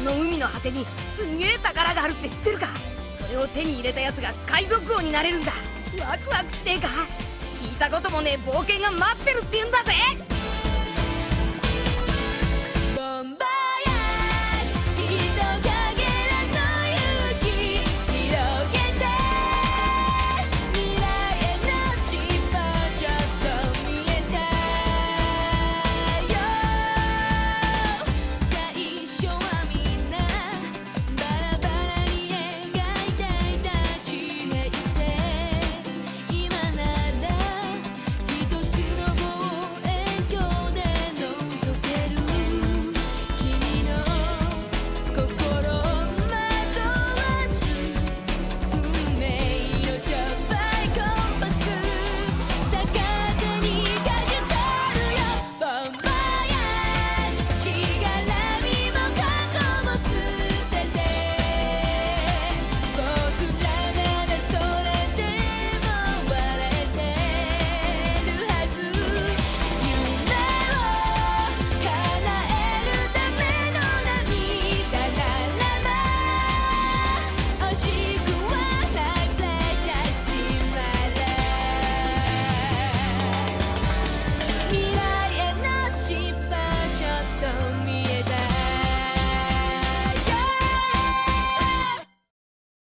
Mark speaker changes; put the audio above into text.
Speaker 1: の海の果てにすんげえ宝があるって知ってるか？それを手に入れたやつが海賊王になれるんだ。ワクワクしてえか？聞いたこともねえ冒険が待ってるって言うんだぜ！camino.